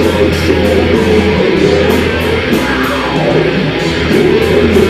so, so, so, so,